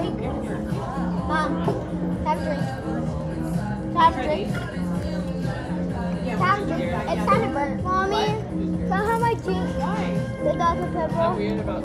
drink? Mom, have a drink. Have a drink. Have a drink. It's kind of burnt. Mommy, can I have my drink? The Dr. Pepper.